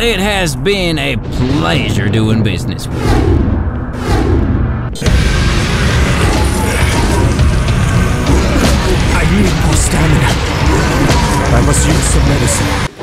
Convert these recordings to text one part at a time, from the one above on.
It has been a pleasure doing business with you. I need more stamina. I must use some medicine.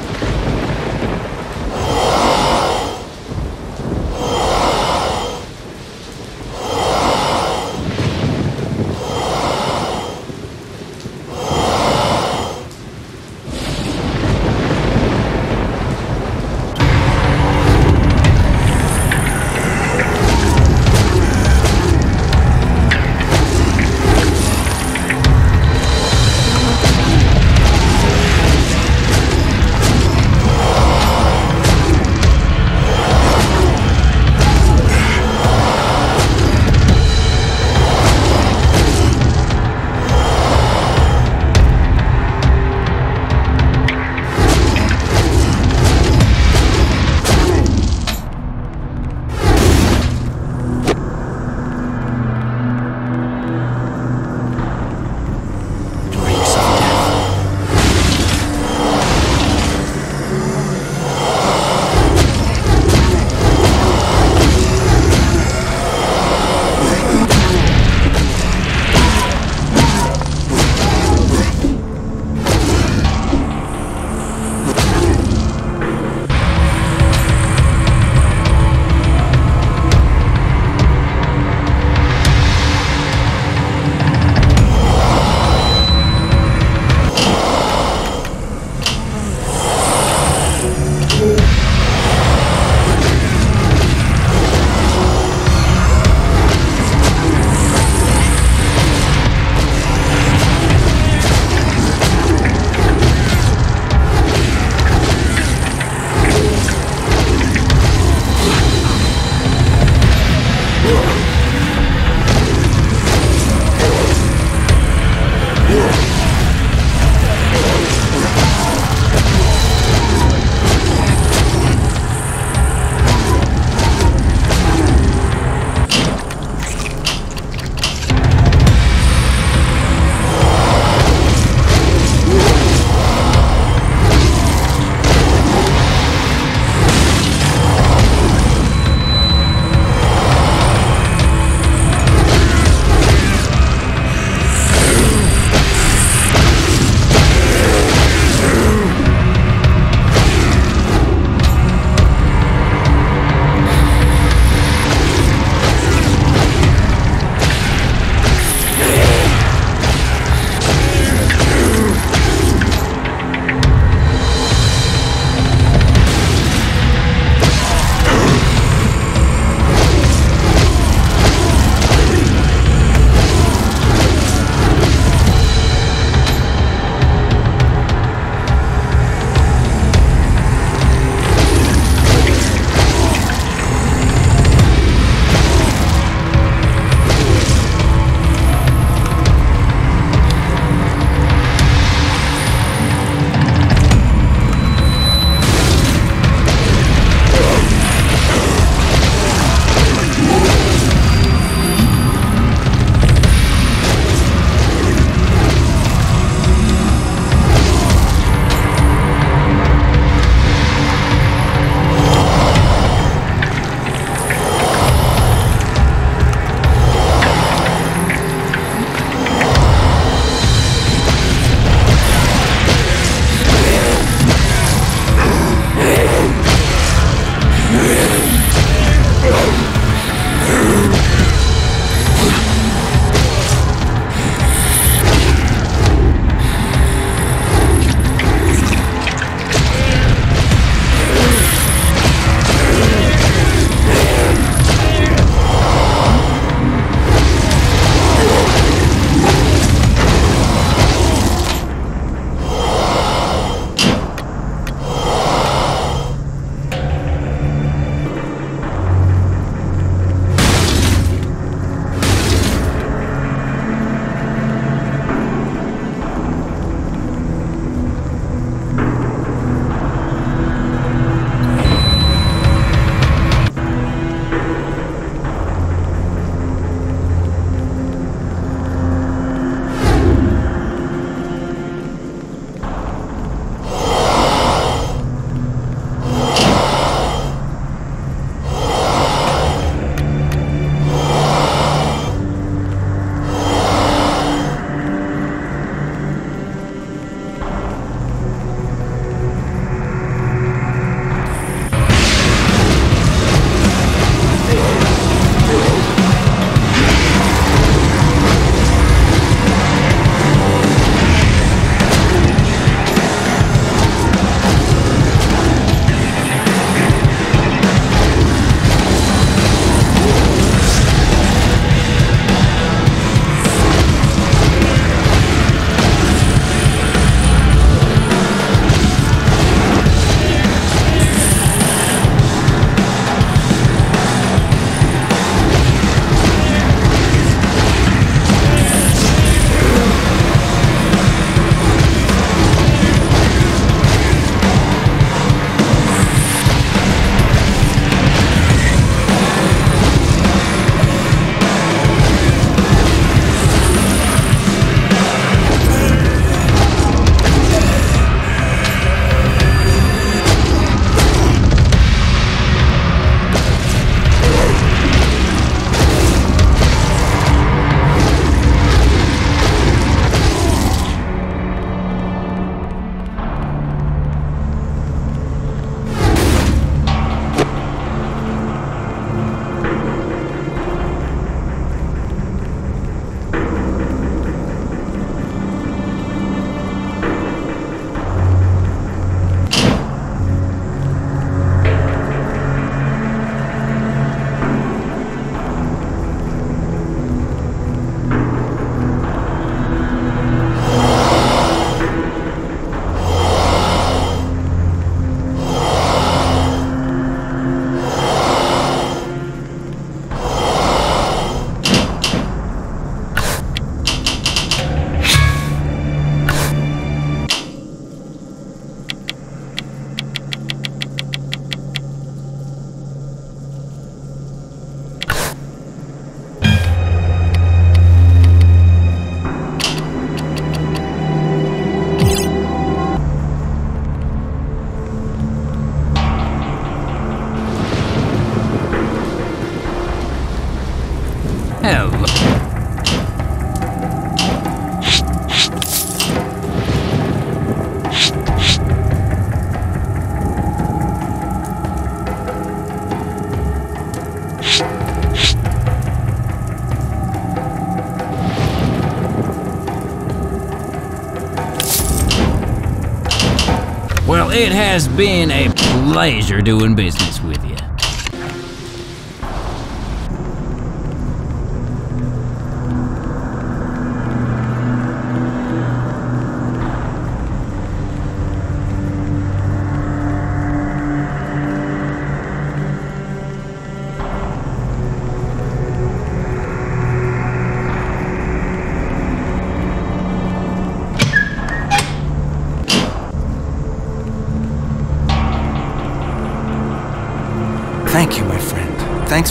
It has been a pleasure doing business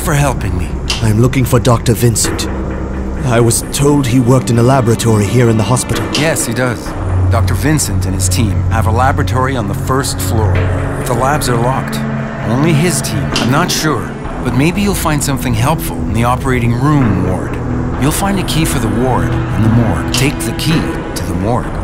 for helping me. I'm looking for Dr. Vincent. I was told he worked in a laboratory here in the hospital. Yes, he does. Dr. Vincent and his team have a laboratory on the first floor. The labs are locked. Only his team. I'm not sure. But maybe you'll find something helpful in the operating room ward. You'll find a key for the ward in the morgue. Take the key to the morgue.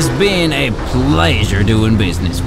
Has been a pleasure doing business.